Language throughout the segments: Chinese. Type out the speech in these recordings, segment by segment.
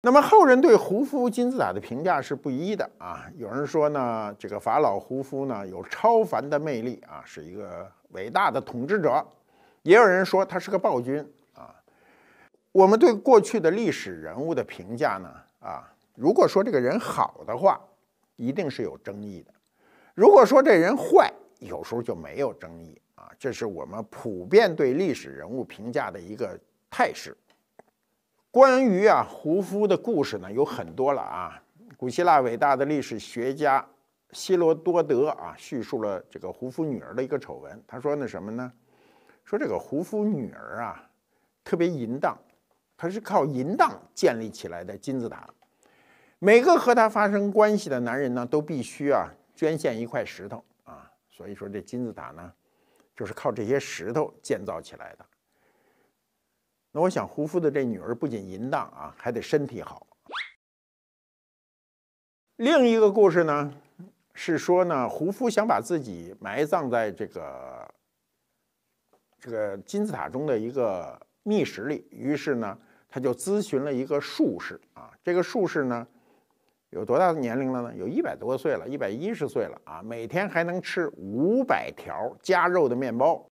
那么后人对胡夫金字塔的评价是不一的啊。有人说呢，这个法老胡夫呢有超凡的魅力啊，是一个伟大的统治者；也有人说他是个暴君啊。我们对过去的历史人物的评价呢啊，如果说这个人好的话，一定是有争议的；如果说这人坏，有时候就没有争议啊。这是我们普遍对历史人物评价的一个态势。关于啊胡夫的故事呢有很多了啊。古希腊伟大的历史学家希罗多德啊叙述了这个胡夫女儿的一个丑闻。他说那什么呢？说这个胡夫女儿啊特别淫荡，她是靠淫荡建立起来的金字塔。每个和她发生关系的男人呢都必须啊捐献一块石头啊。所以说这金字塔呢就是靠这些石头建造起来的。我想，胡夫的这女儿不仅淫荡啊，还得身体好。另一个故事呢，是说呢，胡夫想把自己埋葬在这个这个金字塔中的一个密室里，于是呢，他就咨询了一个术士啊。这个术士呢，有多大的年龄了呢？有一百多岁了，一百一十岁了啊，每天还能吃五百条加肉的面包。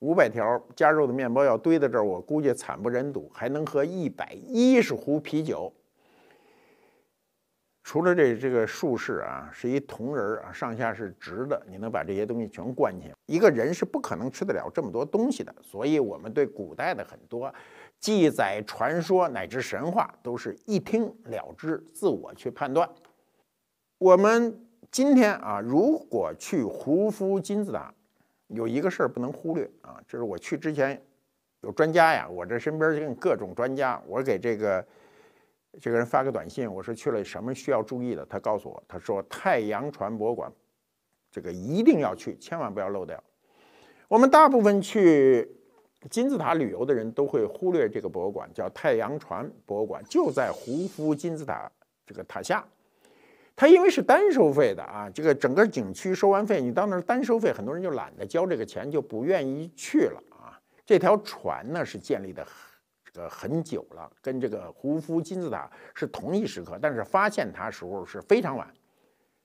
五百条加肉的面包要堆在这儿，我估计惨不忍睹。还能喝一百一十壶啤酒。除了这这个术士啊，是一铜人啊，上下是直的，你能把这些东西全灌进去？一个人是不可能吃得了这么多东西的。所以，我们对古代的很多记载、传说乃至神话，都是一听了之，自我去判断。我们今天啊，如果去胡夫金字塔。有一个事儿不能忽略啊，就是我去之前有专家呀，我这身边各种专家，我给这个这个人发个短信，我说去了什么需要注意的，他告诉我，他说太阳船博物馆这个一定要去，千万不要漏掉。我们大部分去金字塔旅游的人都会忽略这个博物馆，叫太阳船博物馆，就在胡夫金字塔这个塔下。它因为是单收费的啊，这个整个景区收完费，你到那儿单收费，很多人就懒得交这个钱，就不愿意去了啊。这条船呢是建立的这个很久了，跟这个胡夫金字塔是同一时刻，但是发现它时候是非常晚，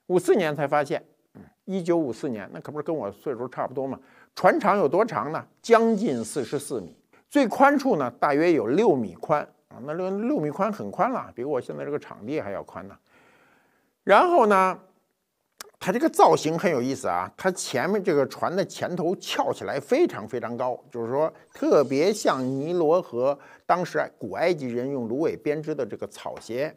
五四年才发现。嗯，一九五四年，那可不是跟我岁数差不多嘛。船长有多长呢？将近四十四米，最宽处呢大约有六米宽啊，那六六米宽很宽了，比我现在这个场地还要宽呢。然后呢，它这个造型很有意思啊，它前面这个船的前头翘起来非常非常高，就是说特别像尼罗河当时古埃及人用芦苇编织的这个草鞋，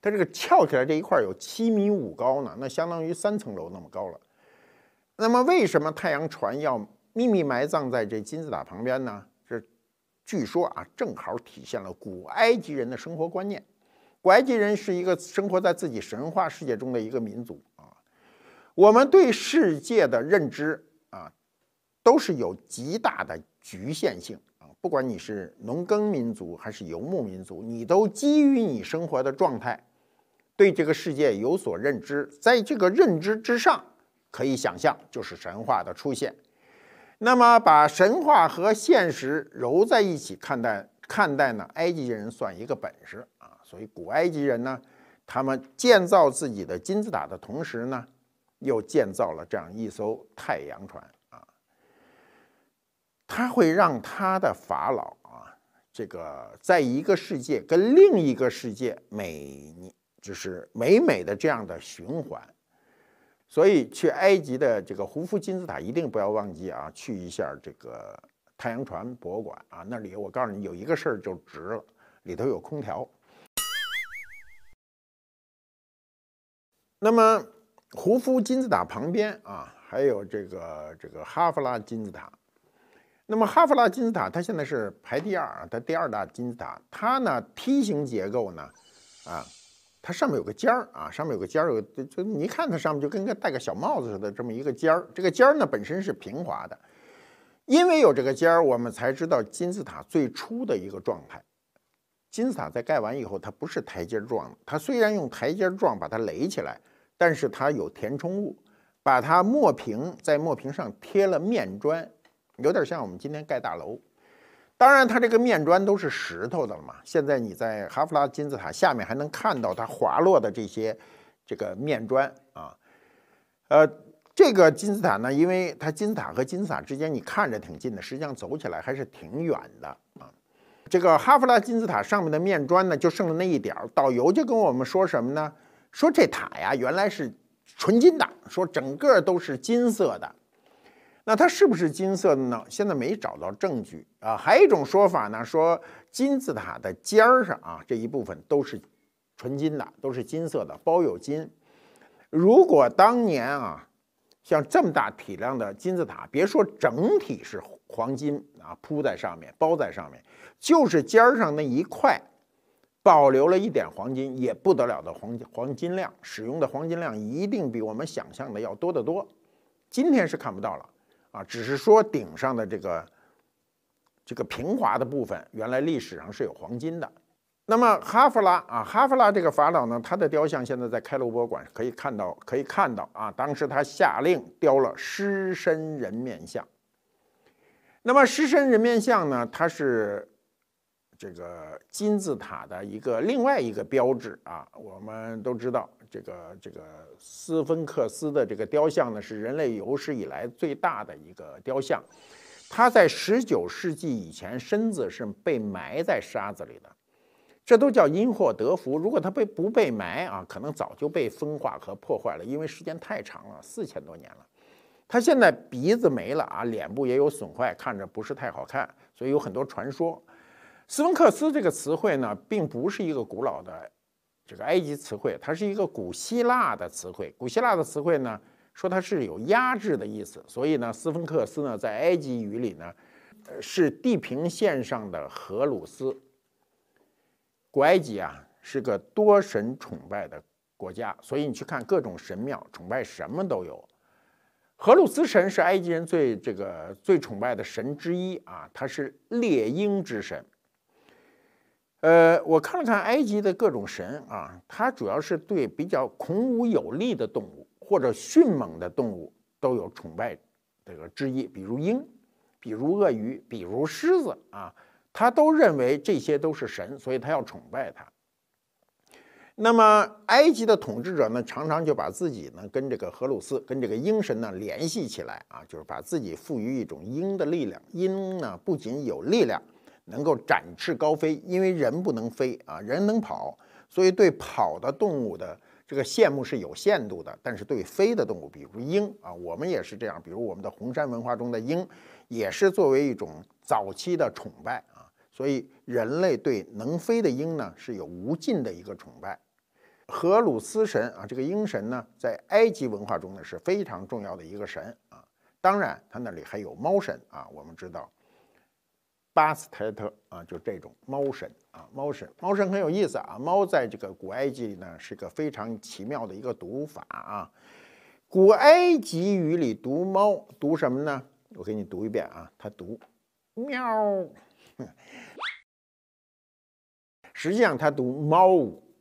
它这个翘起来这一块有七米五高呢，那相当于三层楼那么高了。那么为什么太阳船要秘密埋葬在这金字塔旁边呢？这据说啊，正好体现了古埃及人的生活观念。古埃及人是一个生活在自己神话世界中的一个民族啊，我们对世界的认知啊，都是有极大的局限性啊。不管你是农耕民族还是游牧民族，你都基于你生活的状态，对这个世界有所认知，在这个认知之上，可以想象就是神话的出现。那么把神话和现实揉在一起看待看待呢？埃及人算一个本事啊。所以，古埃及人呢，他们建造自己的金字塔的同时呢，又建造了这样一艘太阳船啊。他会让他的法老啊，这个在一个世界跟另一个世界每就是美美的这样的循环。所以，去埃及的这个胡夫金字塔一定不要忘记啊，去一下这个太阳船博物馆啊。那里我告诉你，有一个事儿就值了，里头有空调。那么，胡夫金字塔旁边啊，还有这个这个哈夫拉金字塔。那么哈夫拉金字塔它现在是排第二啊，它第二大金字塔。它呢梯形结构呢，啊，它上面有个尖儿啊，上面有个尖儿，有就你一看它上面就跟个戴个小帽子似的这么一个尖儿。这个尖儿呢本身是平滑的，因为有这个尖儿，我们才知道金字塔最初的一个状态。金字塔在盖完以后，它不是台阶状的。它虽然用台阶状把它垒起来，但是它有填充物，把它磨平，在磨平上贴了面砖，有点像我们今天盖大楼。当然，它这个面砖都是石头的了嘛。现在你在哈夫拉金字塔下面还能看到它滑落的这些这个面砖啊。呃，这个金字塔呢，因为它金字塔和金字塔之间你看着挺近的，实际上走起来还是挺远的。这个哈夫拉金字塔上面的面砖呢，就剩了那一点儿。导游就跟我们说什么呢？说这塔呀，原来是纯金的，说整个都是金色的。那它是不是金色的呢？现在没找到证据啊。还有一种说法呢，说金字塔的尖儿上啊这一部分都是纯金的，都是金色的，包有金。如果当年啊，像这么大体量的金字塔，别说整体是黄金啊铺在上面、包在上面，就是尖儿上那一块保留了一点黄金，也不得了的黄金黄金量，使用的黄金量一定比我们想象的要多得多。今天是看不到了。啊，只是说顶上的这个这个平滑的部分，原来历史上是有黄金的。那么哈弗拉啊，哈弗拉这个法老呢，他的雕像现在在开罗博物馆可以看到，可以看到啊，当时他下令雕了狮身人面像。那么狮身人面像呢，它是这个金字塔的一个另外一个标志啊，我们都知道。这个这个斯芬克斯的这个雕像呢，是人类有史以来最大的一个雕像。它在十九世纪以前，身子是被埋在沙子里的，这都叫因祸得福。如果它被不被埋啊，可能早就被风化和破坏了，因为时间太长了，四千多年了。他现在鼻子没了啊，脸部也有损坏，看着不是太好看，所以有很多传说。斯芬克斯这个词汇呢，并不是一个古老的。这个埃及词汇，它是一个古希腊的词汇。古希腊的词汇呢，说它是有压制的意思。所以呢，斯芬克斯呢，在埃及语里呢，是地平线上的荷鲁斯。古埃及啊，是个多神崇拜的国家，所以你去看各种神庙，崇拜什么都有。荷鲁斯神是埃及人最这个最崇拜的神之一啊，他是猎鹰之神。呃，我看了看埃及的各种神啊，它主要是对比较孔武有力的动物或者迅猛的动物都有崇拜这个之一，比如鹰，比如鳄鱼，比如狮子啊，他都认为这些都是神，所以他要崇拜它。那么埃及的统治者呢，常常就把自己呢跟这个荷鲁斯、跟这个鹰神呢联系起来啊，就是把自己赋予一种鹰的力量。鹰呢不仅有力量。能够展翅高飞，因为人不能飞啊，人能跑，所以对跑的动物的这个羡慕是有限度的。但是对飞的动物，比如鹰啊，我们也是这样。比如我们的红山文化中的鹰，也是作为一种早期的崇拜啊。所以人类对能飞的鹰呢，是有无尽的一个崇拜。荷鲁斯神啊，这个鹰神呢，在埃及文化中呢是非常重要的一个神啊。当然，他那里还有猫神啊，我们知道。巴斯泰特啊，就这种猫神啊，猫神，猫神很有意思啊。猫在这个古埃及里呢，是个非常奇妙的一个读法啊。古埃及语里读猫读什么呢？我给你读一遍啊，它读喵。实际上它读猫，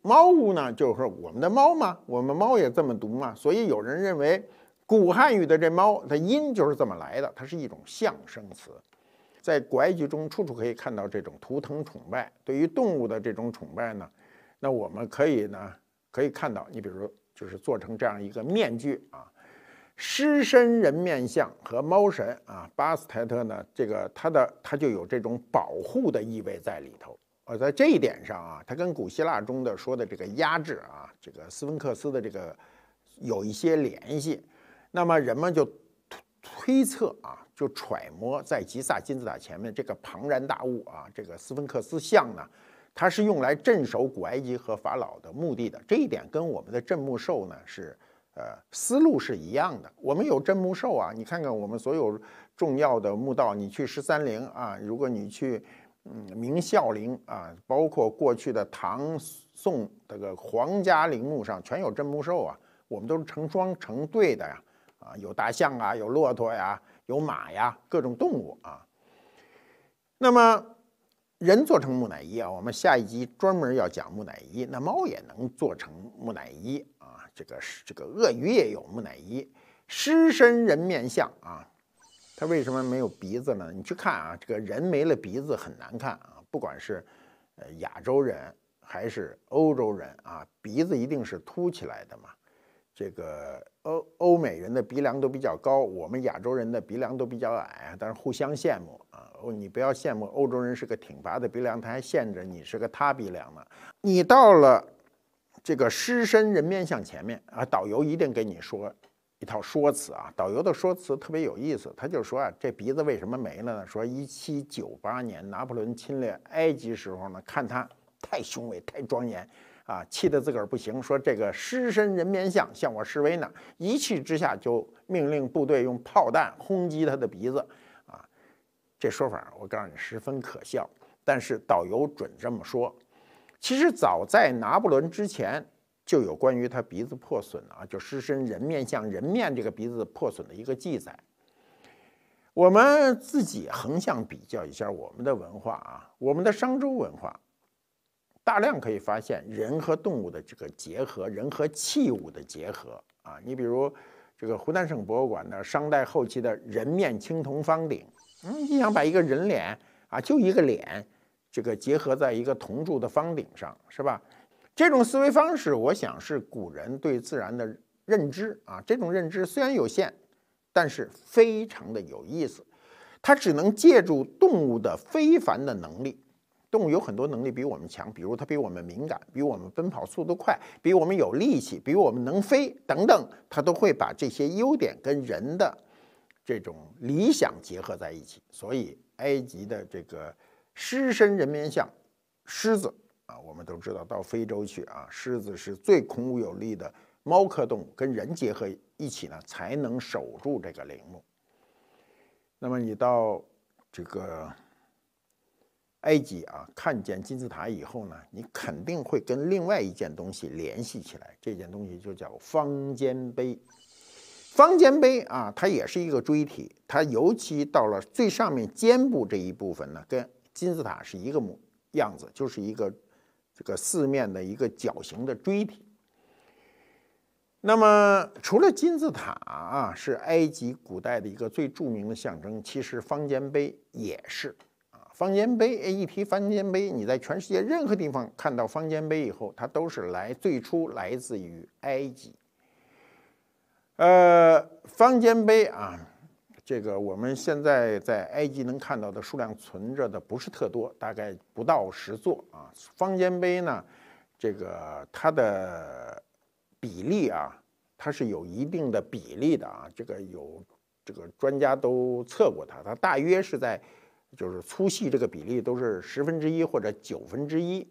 猫屋呢就是我们的猫嘛，我们猫也这么读嘛。所以有人认为古汉语的这猫的音就是这么来的，它是一种象声词。在古埃及中，处处可以看到这种图腾崇拜。对于动物的这种崇拜呢，那我们可以呢，可以看到，你比如就是做成这样一个面具啊，狮身人面像和猫神啊，巴斯泰特呢，这个它的它就有这种保护的意味在里头。而在这一点上啊，它跟古希腊中的说的这个压制啊，这个斯芬克斯的这个有一些联系。那么人们就推测啊。就揣摩在吉萨金字塔前面这个庞然大物啊，这个斯芬克斯像呢，它是用来镇守古埃及和法老的目的的。这一点跟我们的镇墓兽呢是呃思路是一样的。我们有镇墓兽啊，你看看我们所有重要的墓道，你去十三陵啊，如果你去嗯明孝陵啊，包括过去的唐宋这个皇家陵墓上，全有镇墓兽啊。我们都是成双成对的呀，啊有大象啊，有骆驼呀。有马呀，各种动物啊。那么人做成木乃伊啊，我们下一集专门要讲木乃伊。那猫也能做成木乃伊啊，这个是这个鳄鱼也有木乃伊，狮身人面像啊。他为什么没有鼻子呢？你去看啊，这个人没了鼻子很难看啊，不管是呃亚洲人还是欧洲人啊，鼻子一定是凸起来的嘛。这个欧欧美人的鼻梁都比较高，我们亚洲人的鼻梁都比较矮，但是互相羡慕啊。哦，你不要羡慕欧洲人是个挺拔的鼻梁，他还羡着你是个塌鼻梁呢。你到了这个狮身人面像前面啊，导游一定给你说。一套说辞啊，导游的说辞特别有意思。他就说啊，这鼻子为什么没了呢？说一七九八年拿破仑侵略埃及时候呢，看他太雄伟、太庄严啊，气得自个儿不行。说这个狮身人面像向我示威呢，一气之下就命令部队用炮弹轰击他的鼻子啊。这说法我告诉你十分可笑，但是导游准这么说。其实早在拿破仑之前。就有关于他鼻子破损啊，就狮身人面像人面这个鼻子破损的一个记载。我们自己横向比较一下我们的文化啊，我们的商周文化，大量可以发现人和动物的这个结合，人和器物的结合啊。你比如这个湖南省博物馆的商代后期的人面青铜方鼎，嗯，你想把一个人脸啊，就一个脸，这个结合在一个铜铸的方鼎上，是吧？这种思维方式，我想是古人对自然的认知啊。这种认知虽然有限，但是非常的有意思。它只能借助动物的非凡的能力。动物有很多能力比我们强，比如它比我们敏感，比我们奔跑速度快，比我们有力气，比我们能飞等等，它都会把这些优点跟人的这种理想结合在一起。所以，埃及的这个狮身人面像，狮子。啊，我们都知道，到非洲去啊，狮子是最孔武有力的猫科动物，跟人结合一起呢，才能守住这个陵墓。那么你到这个埃及啊，看见金字塔以后呢，你肯定会跟另外一件东西联系起来，这件东西就叫方尖碑。方尖碑啊，它也是一个锥体，它尤其到了最上面肩部这一部分呢，跟金字塔是一个模样子，就是一个。这个四面的一个角形的锥体。那么，除了金字塔啊，是埃及古代的一个最著名的象征，其实方尖碑也是啊。方尖碑，一提方尖碑，你在全世界任何地方看到方尖碑以后，它都是来最初来自于埃及。呃，方尖碑啊。这个我们现在在埃及能看到的数量存着的不是特多，大概不到十座啊。方尖碑呢，这个它的比例啊，它是有一定的比例的啊。这个有这个专家都测过它，它大约是在就是粗细这个比例都是十分之一或者九分之一。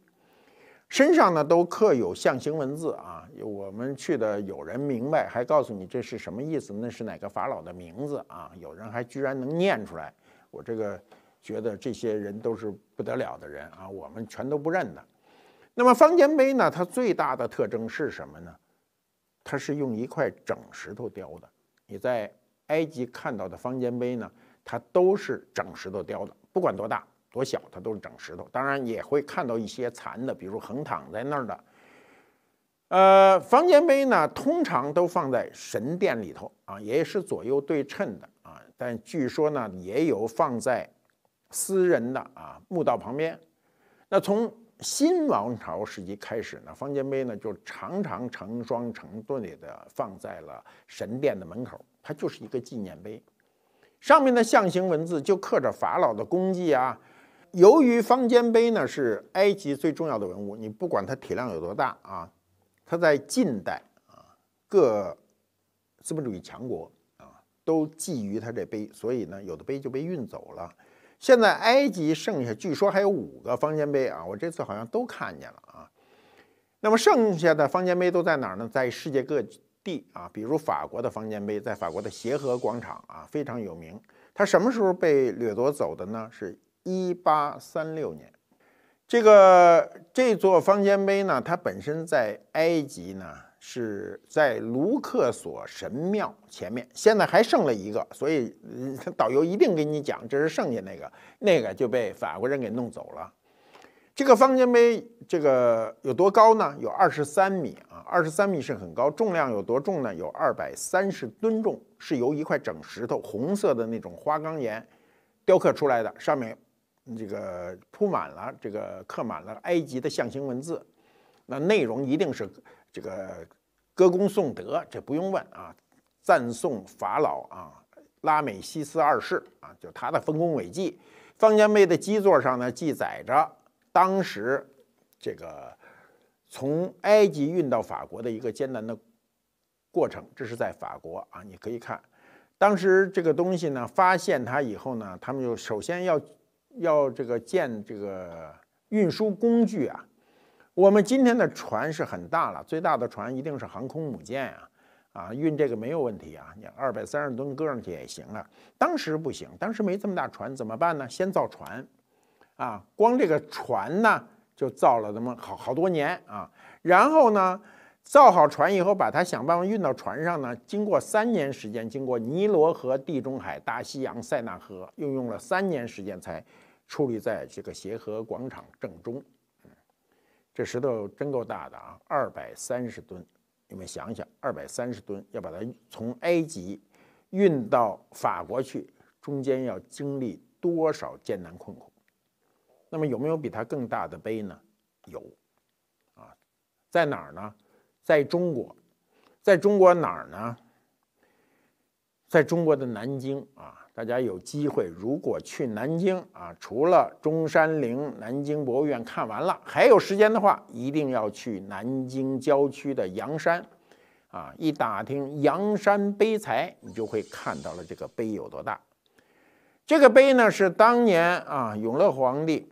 身上呢都刻有象形文字啊，我们去的有人明白，还告诉你这是什么意思，那是哪个法老的名字啊？有人还居然能念出来，我这个觉得这些人都是不得了的人啊，我们全都不认的。那么方尖碑呢，它最大的特征是什么呢？它是用一块整石头雕的。你在埃及看到的方尖碑呢，它都是整石头雕的，不管多大。多小，它都是整石头。当然也会看到一些残的，比如横躺在那儿的。呃，方尖碑呢，通常都放在神殿里头啊，也是左右对称的啊。但据说呢，也有放在私人的啊墓道旁边。那从新王朝时期开始呢，方尖碑呢就常常成双成对的放在了神殿的门口，它就是一个纪念碑。上面的象形文字就刻着法老的功绩啊。由于方尖碑呢是埃及最重要的文物，你不管它体量有多大啊，它在近代啊各资本主义强国啊都觊觎它这碑，所以呢有的碑就被运走了。现在埃及剩下据说还有五个方尖碑啊，我这次好像都看见了啊。那么剩下的方尖碑都在哪儿呢？在世界各地啊，比如法国的方尖碑，在法国的协和广场啊非常有名。它什么时候被掠夺走的呢？是。一八三六年，这个这座方尖碑呢，它本身在埃及呢是在卢克索神庙前面，现在还剩了一个，所以导游一定给你讲这是剩下那个，那个就被法国人给弄走了。这个方尖碑这个有多高呢？有二十三米啊，二十三米是很高。重量有多重呢？有二百三十吨重，是由一块整石头，红色的那种花岗岩雕刻出来的，上面这个铺满了这个刻满了埃及的象形文字。那内容一定是这个歌功颂德，这不用问啊，赞颂法老啊，拉美西斯二世啊，就他的丰功伟绩。方尖碑的基座上呢，记载着。当时，这个从埃及运到法国的一个艰难的过程，这是在法国啊，你可以看，当时这个东西呢，发现它以后呢，他们就首先要要这个建这个运输工具啊。我们今天的船是很大了，最大的船一定是航空母舰啊，啊，运这个没有问题啊，你二百三十吨搁上去也行啊。当时不行，当时没这么大船，怎么办呢？先造船。啊，光这个船呢，就造了那么好好多年啊。然后呢，造好船以后，把它想办法运到船上呢。经过三年时间，经过尼罗河、地中海、大西洋、塞纳河，又用了三年时间才矗立在这个协和广场正中。嗯这石头真够大的啊，二百三十吨。你们想想，二百三十吨要把它从埃及运到法国去，中间要经历多少艰难困苦？那么有没有比它更大的碑呢？有，啊，在哪儿呢？在中国，在中国哪儿呢？在中国的南京啊！大家有机会如果去南京啊，除了中山陵、南京博物院看完了，还有时间的话，一定要去南京郊区的阳山，啊，一打听阳山碑材，你就会看到了这个碑有多大。这个碑呢，是当年啊，永乐皇帝。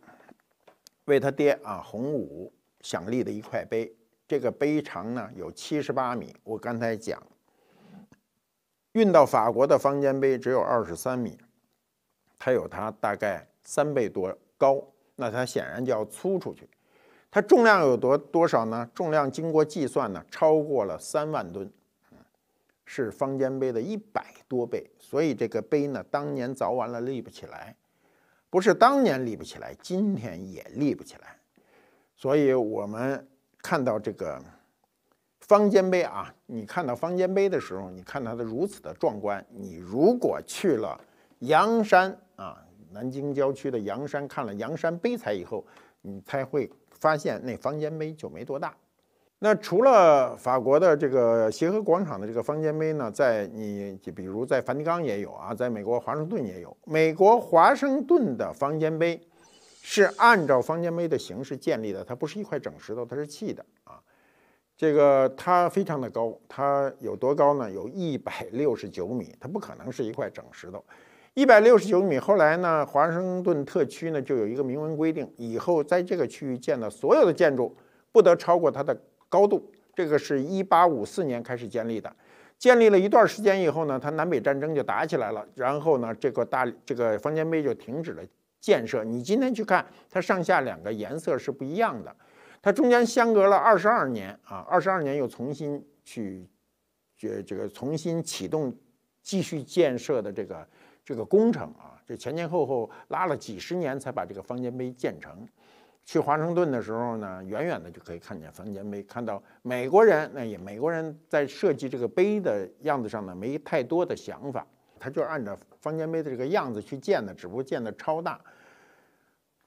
为他爹啊，洪武想立的一块碑，这个碑长呢有七十八米。我刚才讲，运到法国的方尖碑只有二十三米，它有它大概三倍多高，那它显然就要粗出去。它重量有多多少呢？重量经过计算呢，超过了三万吨，是方尖碑的一百多倍。所以这个碑呢，当年凿完了立不起来。不是当年立不起来，今天也立不起来。所以，我们看到这个方尖碑啊，你看到方尖碑的时候，你看它的如此的壮观。你如果去了阳山啊，南京郊区的阳山，看了阳山碑材以后，你才会发现那方尖碑就没多大。那除了法国的这个协和广场的这个方尖碑呢，在你就比如在梵蒂冈也有啊，在美国华盛顿也有。美国华盛顿的方尖碑是按照方尖碑的形式建立的，它不是一块整石头，它是砌的啊。这个它非常的高，它有多高呢？有一百六十九米，它不可能是一块整石头。一百六十九米，后来呢，华盛顿特区呢就有一个明文规定，以后在这个区域建的所有的建筑不得超过它的。高度，这个是一八五四年开始建立的，建立了一段时间以后呢，它南北战争就打起来了，然后呢，这个大这个方尖碑就停止了建设。你今天去看，它上下两个颜色是不一样的，它中间相隔了二十二年啊，二十二年又重新去，这这个重新启动继续建设的这个这个工程啊，这前前后后拉了几十年才把这个方尖碑建成。去华盛顿的时候呢，远远的就可以看见方尖碑，看到美国人，那也美国人在设计这个碑的样子上呢，没太多的想法，他就按照方尖碑的这个样子去建的，只不过建的超大。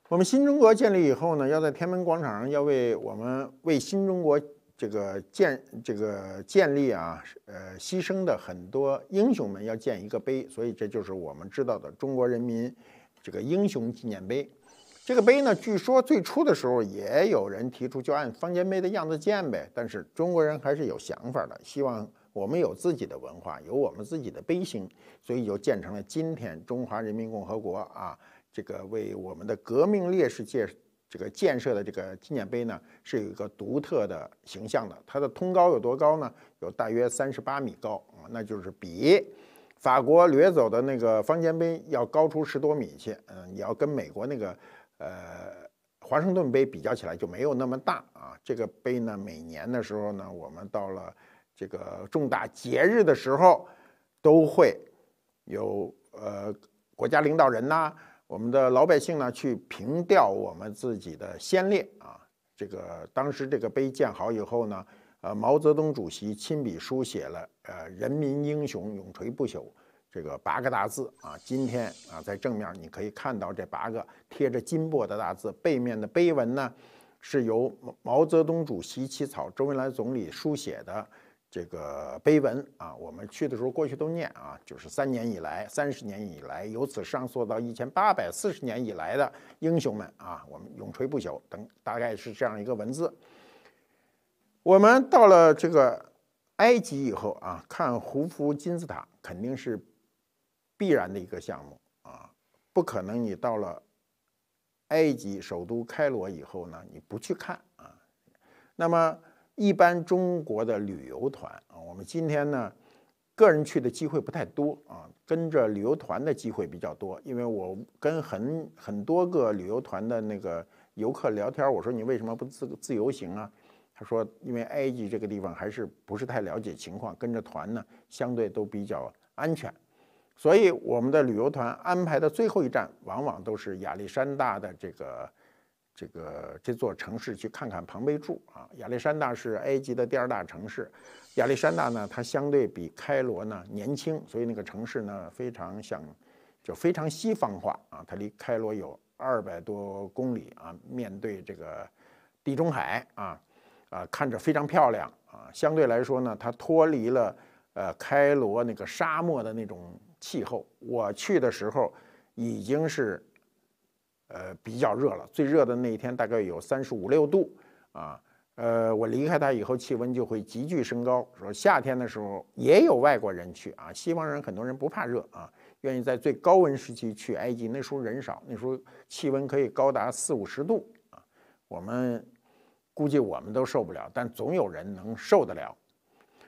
我们新中国建立以后呢，要在天安门广场上要为我们为新中国这个建这个建立啊，呃，牺牲的很多英雄们要建一个碑，所以这就是我们知道的中国人民这个英雄纪念碑。这个碑呢，据说最初的时候也有人提出就按方尖碑的样子建呗，但是中国人还是有想法的，希望我们有自己的文化，有我们自己的碑型，所以就建成了今天中华人民共和国啊，这个为我们的革命烈士建这个建设的这个纪念碑呢，是有一个独特的形象的。它的通高有多高呢？有大约三十八米高啊，那就是比法国掠走的那个方尖碑要高出十多米去。嗯，你要跟美国那个。呃，华盛顿碑比较起来就没有那么大啊。这个碑呢，每年的时候呢，我们到了这个重大节日的时候，都会有呃国家领导人呐，我们的老百姓呢去凭吊我们自己的先烈啊。这个当时这个碑建好以后呢，呃，毛泽东主席亲笔书写了“呃，人民英雄永垂不朽”这个八个大字啊。今天啊，在正面你可以看到这八个贴着金箔的大字，背面的碑文呢是由毛泽东主席起草，周恩来总理书写的。这个碑文啊，我们去的时候过去都念啊，就是三年以来、三十年以来，由此上溯到一千八百四十年以来的英雄们啊，我们永垂不朽等，大概是这样一个文字。我们到了这个埃及以后啊，看胡夫金字塔肯定是必然的一个项目啊，不可能你到了埃及首都开罗以后呢，你不去看啊，那么。一般中国的旅游团啊，我们今天呢，个人去的机会不太多啊，跟着旅游团的机会比较多。因为我跟很很多个旅游团的那个游客聊天，我说你为什么不自自由行啊？他说因为埃及这个地方还是不是太了解情况，跟着团呢相对都比较安全，所以我们的旅游团安排的最后一站往往都是亚历山大的这个。这个这座城市去看看庞贝柱啊，亚历山大是埃及的第二大城市。亚历山大呢，它相对比开罗呢年轻，所以那个城市呢非常像，就非常西方化啊。它离开罗有二百多公里啊，面对这个地中海啊，啊看着非常漂亮啊。相对来说呢，它脱离了呃开罗那个沙漠的那种气候。我去的时候已经是。呃，比较热了，最热的那一天大概有三十五六度啊。呃，我离开它以后，气温就会急剧升高。说夏天的时候也有外国人去啊，西方人很多人不怕热啊，愿意在最高温时期去埃及。那时候人少，那时候气温可以高达四五十度啊。我们估计我们都受不了，但总有人能受得了。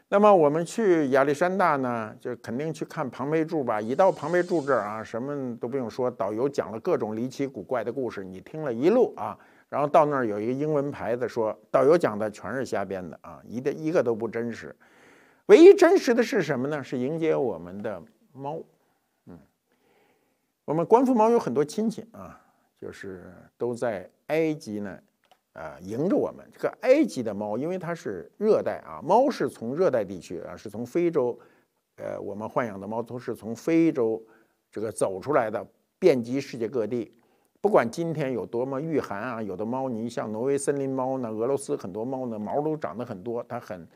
那么我们去亚历山大呢，就肯定去看庞贝柱吧。一到庞贝柱这儿啊，什么都不用说，导游讲了各种离奇古怪的故事，你听了一路啊。然后到那儿有一个英文牌子说，导游讲的全是瞎编的啊，一的一个都不真实。唯一真实的是什么呢？是迎接我们的猫。嗯，我们官府猫有很多亲戚啊，就是都在埃及呢。啊，迎着我们这个埃及的猫，因为它是热带啊，猫是从热带地区啊，是从非洲，呃，我们豢养的猫都是从非洲这个走出来的，遍及世界各地。不管今天有多么御寒啊，有的猫，你像挪威森林猫呢，俄罗斯很多猫呢，毛都长得很多，它很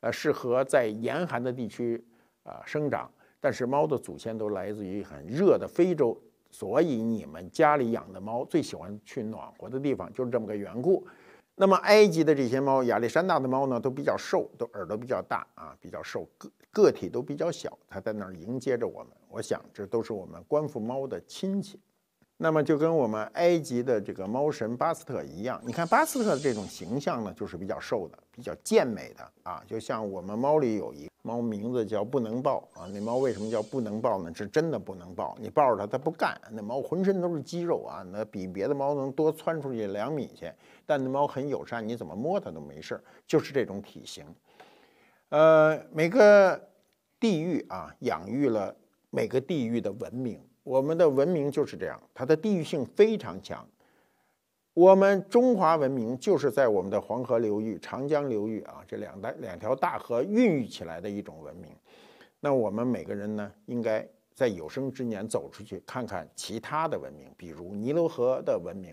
呃适合在严寒的地区啊生长。但是猫的祖先都来自于很热的非洲。所以你们家里养的猫最喜欢去暖和的地方，就是这么个缘故。那么埃及的这些猫，亚历山大的猫呢，都比较瘦，都耳朵比较大啊，比较瘦，个个体都比较小。它在那儿迎接着我们，我想这都是我们官府猫的亲戚。那么就跟我们埃及的这个猫神巴斯特一样，你看巴斯特的这种形象呢，就是比较瘦的，比较健美的啊，就像我们猫里有一猫名字叫不能抱啊，那猫为什么叫不能抱呢？是真的不能抱，你抱着它它不干，那猫浑身都是肌肉啊，那比别的猫能多窜出去两米去，但那猫很友善，你怎么摸它都没事儿，就是这种体型。呃，每个地域啊，养育了每个地域的文明。我们的文明就是这样，它的地域性非常强。我们中华文明就是在我们的黄河流域、长江流域啊这两大两条大河孕育起来的一种文明。那我们每个人呢，应该在有生之年走出去看看其他的文明，比如尼罗河的文明。